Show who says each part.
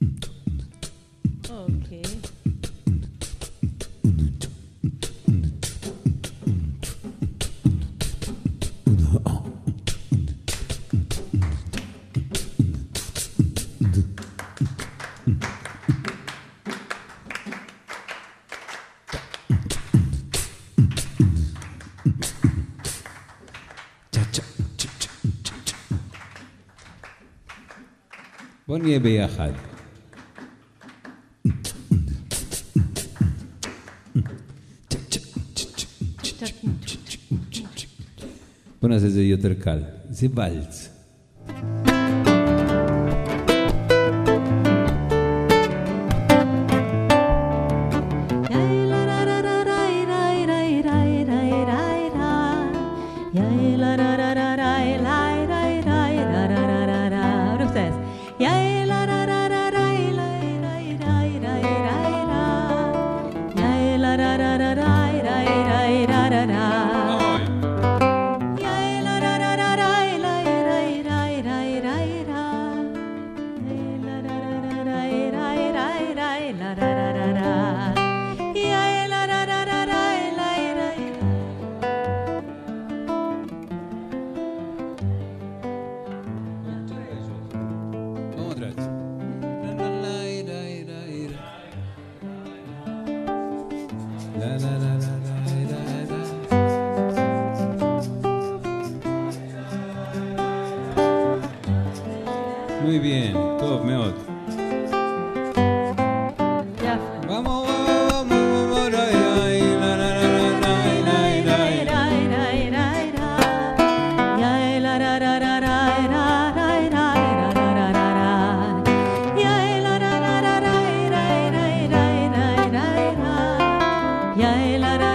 Speaker 1: موسیقی با به یه حال Bună să zic, eu târcal. Zic valți. Muy bien, top meot. Jij laat